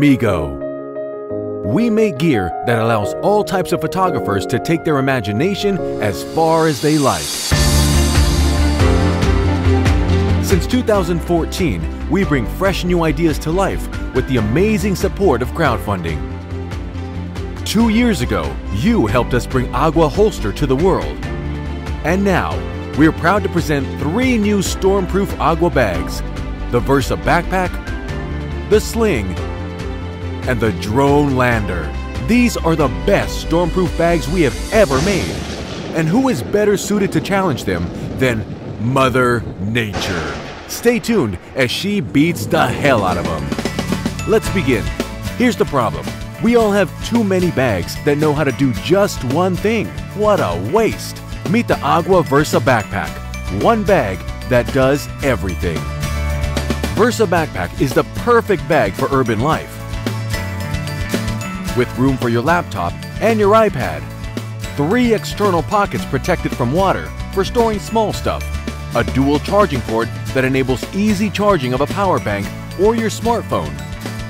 Amigo. We make gear that allows all types of photographers to take their imagination as far as they like. Since 2014, we bring fresh new ideas to life with the amazing support of crowdfunding. Two years ago, you helped us bring Agua Holster to the world. And now, we're proud to present three new stormproof Agua bags the Versa Backpack, the Sling, and the Drone Lander. These are the best stormproof bags we have ever made. And who is better suited to challenge them than Mother Nature? Stay tuned as she beats the hell out of them. Let's begin. Here's the problem. We all have too many bags that know how to do just one thing. What a waste! Meet the Agua Versa Backpack. One bag that does everything. Versa Backpack is the perfect bag for urban life. With room for your laptop and your iPad. Three external pockets protected from water for storing small stuff. A dual charging port that enables easy charging of a power bank or your smartphone.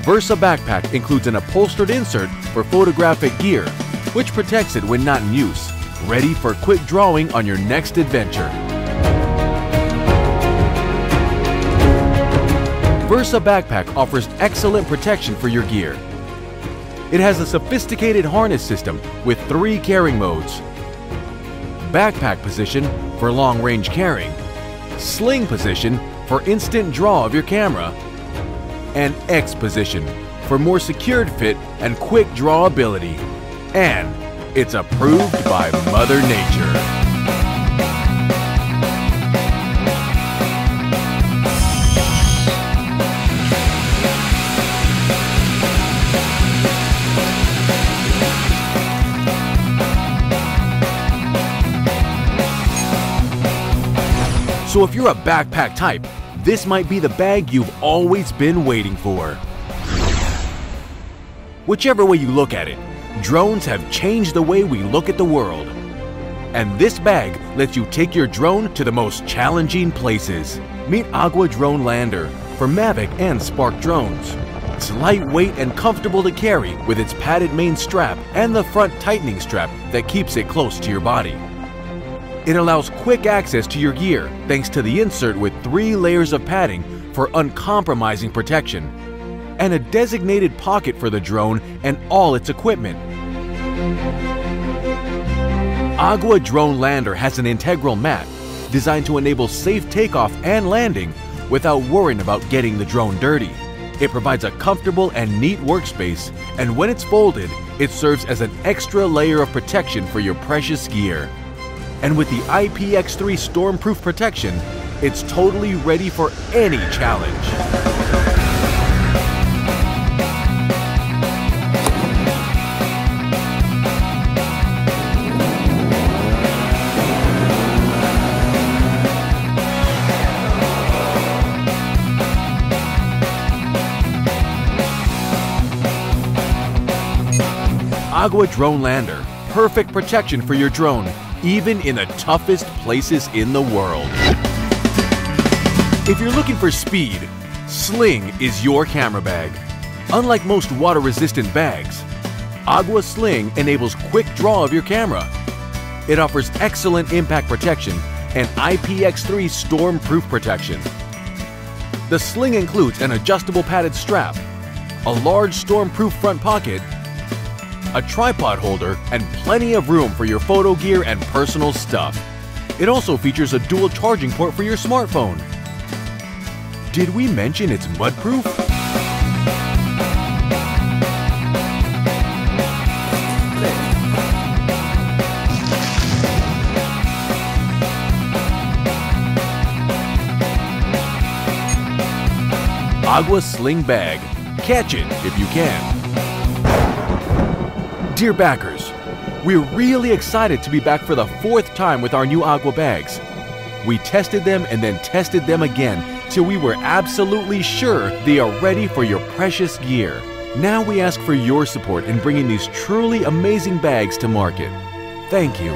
Versa Backpack includes an upholstered insert for photographic gear, which protects it when not in use, ready for quick drawing on your next adventure. Versa Backpack offers excellent protection for your gear. It has a sophisticated harness system with three carrying modes. Backpack position for long-range carrying, sling position for instant draw of your camera, and X position for more secured fit and quick draw ability. And it's approved by Mother Nature. So if you're a backpack type, this might be the bag you've always been waiting for. Whichever way you look at it, drones have changed the way we look at the world. And this bag lets you take your drone to the most challenging places. Meet Agua Drone Lander for Mavic and Spark drones. It's lightweight and comfortable to carry with its padded main strap and the front tightening strap that keeps it close to your body. It allows quick access to your gear thanks to the insert with three layers of padding for uncompromising protection, and a designated pocket for the drone and all its equipment. Agua Drone Lander has an integral mat designed to enable safe takeoff and landing without worrying about getting the drone dirty. It provides a comfortable and neat workspace, and when it's folded, it serves as an extra layer of protection for your precious gear. And with the IPX3 stormproof protection, it's totally ready for any challenge. Agua Drone Lander, perfect protection for your drone even in the toughest places in the world. If you're looking for speed, Sling is your camera bag. Unlike most water-resistant bags, Agua Sling enables quick draw of your camera. It offers excellent impact protection and IPX3 storm-proof protection. The sling includes an adjustable padded strap, a large storm-proof front pocket, a tripod holder, and plenty of room for your photo gear and personal stuff. It also features a dual charging port for your smartphone. Did we mention it's mudproof? Agua Sling Bag. Catch it if you can. Dear backers, we're really excited to be back for the fourth time with our new Agua bags. We tested them and then tested them again till we were absolutely sure they are ready for your precious gear. Now we ask for your support in bringing these truly amazing bags to market. Thank you.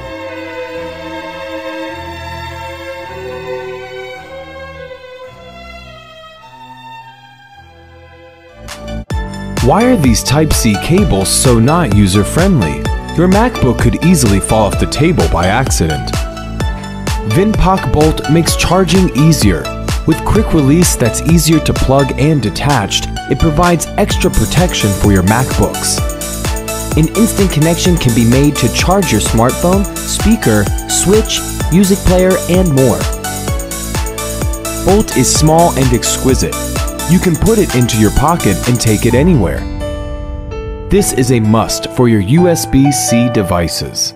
Why are these Type-C cables so not user-friendly? Your MacBook could easily fall off the table by accident. Vinpok Bolt makes charging easier. With quick release that's easier to plug and detached, it provides extra protection for your MacBooks. An instant connection can be made to charge your smartphone, speaker, switch, music player, and more. Bolt is small and exquisite. You can put it into your pocket and take it anywhere. This is a must for your USB-C devices.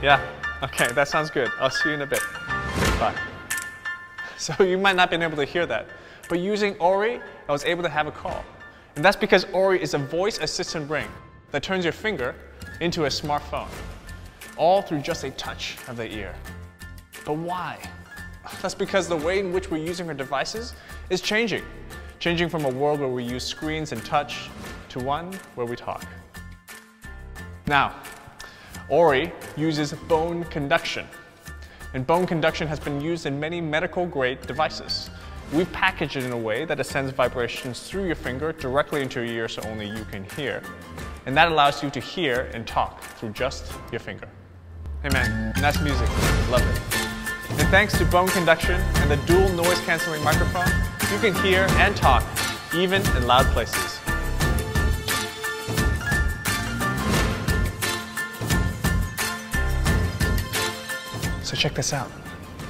Yeah, okay, that sounds good. I'll see you in a bit. Bye. So you might not been able to hear that, but using ORII, I was able to have a call. And that's because ORII is a voice assistant ring that turns your finger into a smartphone, all through just a touch of the ear. But why? That's because the way in which we're using our devices is changing. Changing from a world where we use screens and touch to one where we talk. Now, ORII uses bone conduction. And bone conduction has been used in many medical grade devices. We've packaged it in a way that it sends vibrations through your finger directly into your ear so only you can hear. And that allows you to hear and talk through just your finger. Hey man, nice music. Love it. And thanks to bone conduction and the dual noise canceling microphone, you can hear and talk even in loud places. So check this out.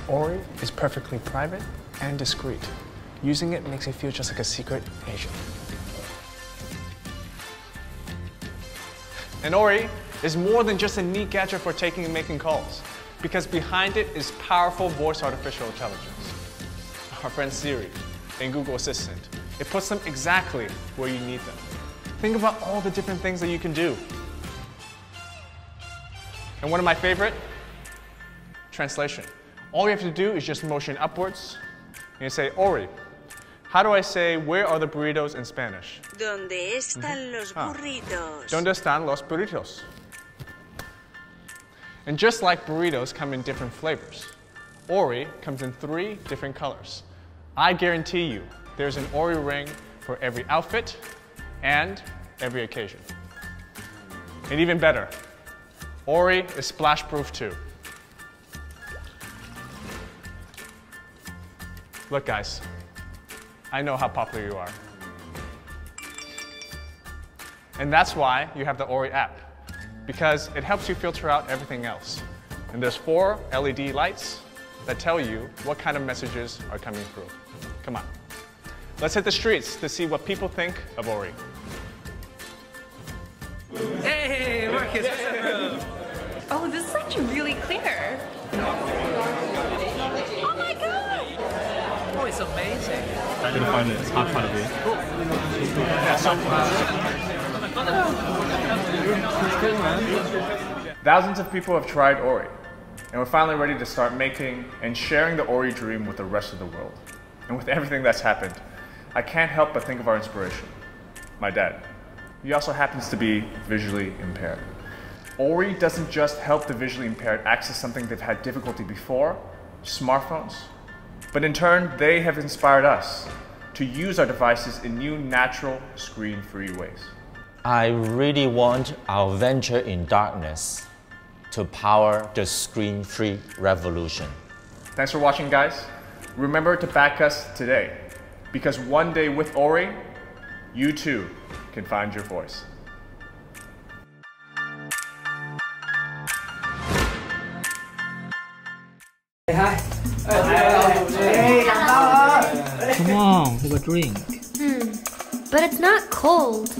ORII is perfectly private and discreet. Using it makes you feel just like a secret agent. And ORII is more than just a neat gadget for taking and making calls, because behind it is powerful voice artificial intelligence. Our friend Siri and Google Assistant. It puts them exactly where you need them. Think about all the different things that you can do. And one of my favorite, translation. All you have to do is just motion upwards and you say, ORII, how do I say where are the burritos in Spanish? ¿Dónde están los Ah. burritos? ¿Dónde están los burritos? And just like burritos come in different flavors, ORII comes in three different colors. I guarantee you there's an ORII ring for every outfit and every occasion. And even better, ORII is splash proof too. Look guys, I know how popular you are. And that's why you have the ORII app, because it helps you filter out everything else. And there's four LED lights that tell you what kind of messages are coming through. Come on. Let's hit the streets to see what people think of ORII. Hey, Marcus. Oh, this is actually really clear. Oh my god! Oh, it's amazing. Gonna find it. It's hard trying to be. Thousands of people have tried ORII, and we're finally ready to start making and sharing the ORII dream with the rest of the world. And with everything that's happened, I can't help but think of our inspiration, my dad. He also happens to be visually impaired. ORII doesn't just help the visually impaired access something they've had difficulty before, smartphones, but in turn, they have inspired us to use our devices in new, natural, screen-free ways. I really want our venture in darkness to power the screen free revolution. Thanks for watching, guys. Remember to back us today, because one day with ORII, you too can find your voice. Oh, Come on, have a drink. Hmm. But it's not cold.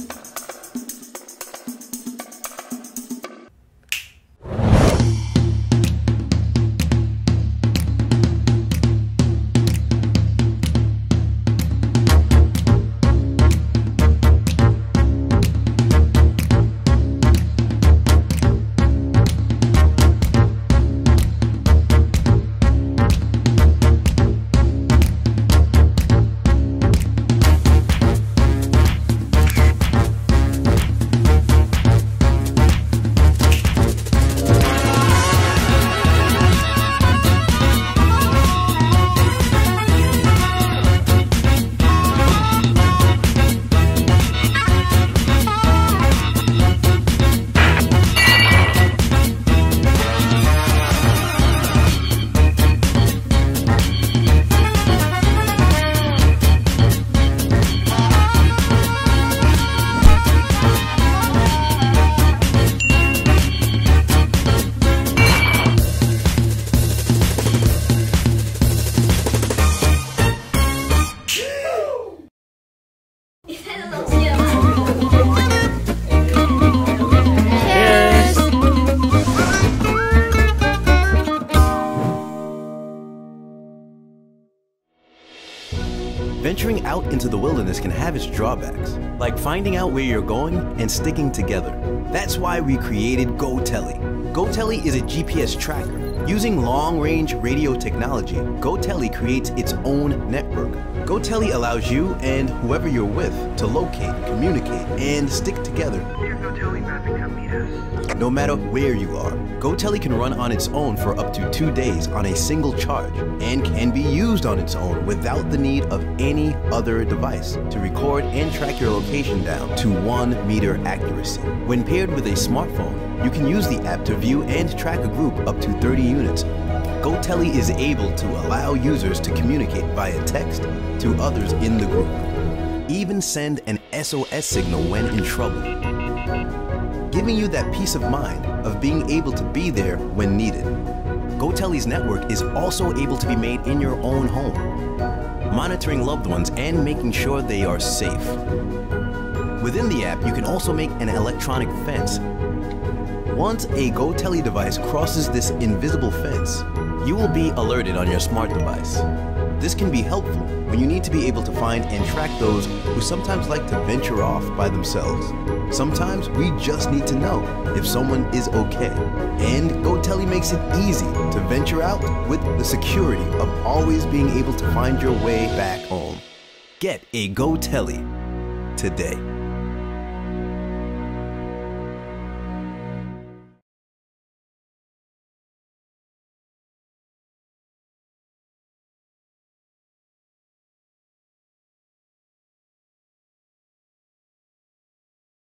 Out into the wilderness can have its drawbacks, like finding out where you're going and sticking together. That's why we created GoTele. GoTele is a GPS tracker. Using long-range radio technology, GoTele creates its own network. GoTele allows you and whoever you're with to locate, communicate, and stick together. No matter where you are, GoTele can run on its own for up to two days on a single charge and can be used on its own without the need of any other device to record and track your location down to one meter accuracy. When paired with a smartphone, you can use the app to view and track a group up to 30 units. GoTele is able to allow users to communicate via text to others in the group. Even send an SOS signal when in trouble giving you that peace of mind of being able to be there when needed. GoTele's network is also able to be made in your own home, monitoring loved ones and making sure they are safe. Within the app, you can also make an electronic fence. Once a GoTele device crosses this invisible fence, you will be alerted on your smart device. This can be helpful when you need to be able to find and track those who sometimes like to venture off by themselves. Sometimes we just need to know if someone is okay. And GoTele makes it easy to venture out with the security of always being able to find your way back home. Get a GoTele today.